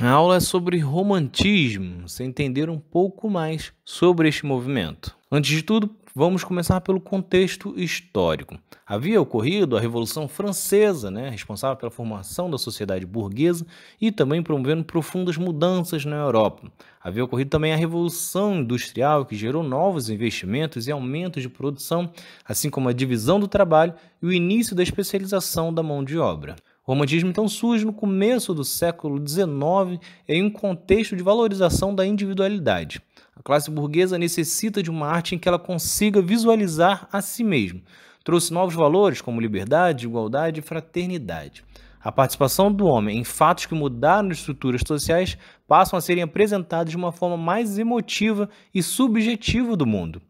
A aula é sobre romantismo, você entender um pouco mais sobre este movimento. Antes de tudo, vamos começar pelo contexto histórico. Havia ocorrido a Revolução Francesa, né, responsável pela formação da sociedade burguesa e também promovendo profundas mudanças na Europa. Havia ocorrido também a Revolução Industrial, que gerou novos investimentos e aumentos de produção, assim como a divisão do trabalho e o início da especialização da mão de obra. O romantismo então surge no começo do século XIX em um contexto de valorização da individualidade. A classe burguesa necessita de uma arte em que ela consiga visualizar a si mesma. Trouxe novos valores como liberdade, igualdade e fraternidade. A participação do homem em fatos que mudaram as estruturas sociais passam a serem apresentados de uma forma mais emotiva e subjetiva do mundo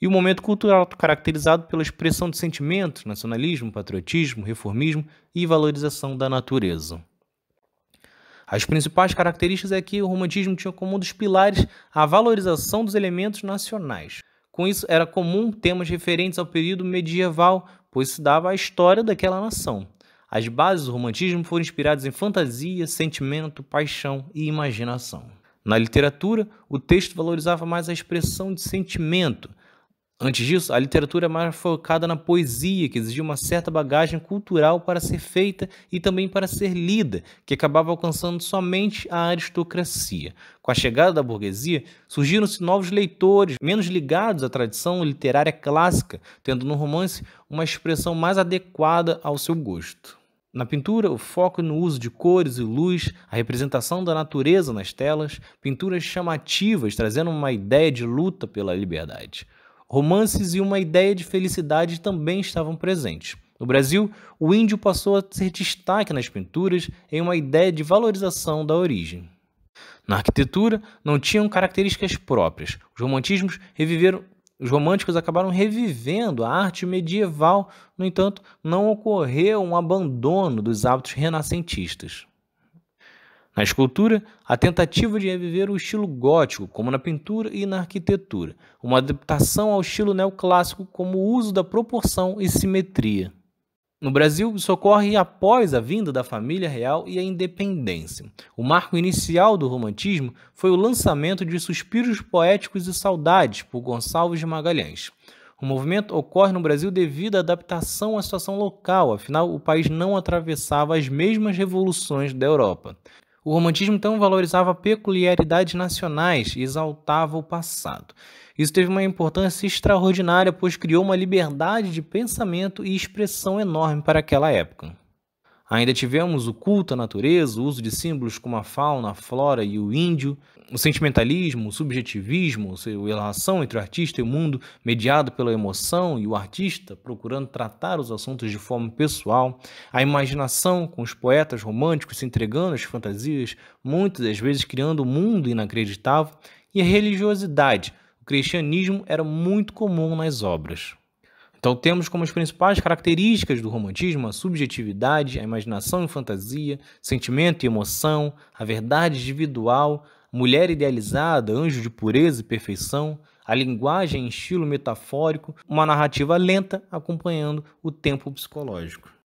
e o momento cultural caracterizado pela expressão de sentimentos, nacionalismo, patriotismo, reformismo e valorização da natureza. As principais características é que o romantismo tinha como um dos pilares a valorização dos elementos nacionais. Com isso, era comum temas referentes ao período medieval, pois se dava a história daquela nação. As bases do romantismo foram inspiradas em fantasia, sentimento, paixão e imaginação. Na literatura, o texto valorizava mais a expressão de sentimento, Antes disso, a literatura é mais focada na poesia, que exigia uma certa bagagem cultural para ser feita e também para ser lida, que acabava alcançando somente a aristocracia. Com a chegada da burguesia, surgiram-se novos leitores, menos ligados à tradição literária clássica, tendo no romance uma expressão mais adequada ao seu gosto. Na pintura, o foco no uso de cores e luz, a representação da natureza nas telas, pinturas chamativas trazendo uma ideia de luta pela liberdade. Romances e uma ideia de felicidade também estavam presentes. No Brasil, o índio passou a ser destaque nas pinturas em uma ideia de valorização da origem. Na arquitetura, não tinham características próprias. Os romantismos reviveram os românticos acabaram revivendo a arte medieval, no entanto, não ocorreu um abandono dos hábitos renascentistas. Na escultura, a tentativa de reviver o estilo gótico, como na pintura e na arquitetura, uma adaptação ao estilo neoclássico, como o uso da proporção e simetria. No Brasil, isso ocorre após a vinda da família real e a independência. O marco inicial do romantismo foi o lançamento de Suspiros Poéticos e Saudades por Gonçalves de Magalhães. O movimento ocorre no Brasil devido à adaptação à situação local, afinal, o país não atravessava as mesmas revoluções da Europa. O romantismo então valorizava peculiaridades nacionais e exaltava o passado. Isso teve uma importância extraordinária, pois criou uma liberdade de pensamento e expressão enorme para aquela época. Ainda tivemos o culto à natureza, o uso de símbolos como a fauna, a flora e o índio, o sentimentalismo, o subjetivismo, a relação entre o artista e o mundo, mediado pela emoção e o artista procurando tratar os assuntos de forma pessoal, a imaginação com os poetas românticos se entregando às fantasias, muitas das vezes criando um mundo inacreditável, e a religiosidade. O cristianismo era muito comum nas obras. Então temos como as principais características do romantismo a subjetividade, a imaginação e fantasia, sentimento e emoção, a verdade individual, mulher idealizada, anjo de pureza e perfeição, a linguagem em estilo metafórico, uma narrativa lenta acompanhando o tempo psicológico.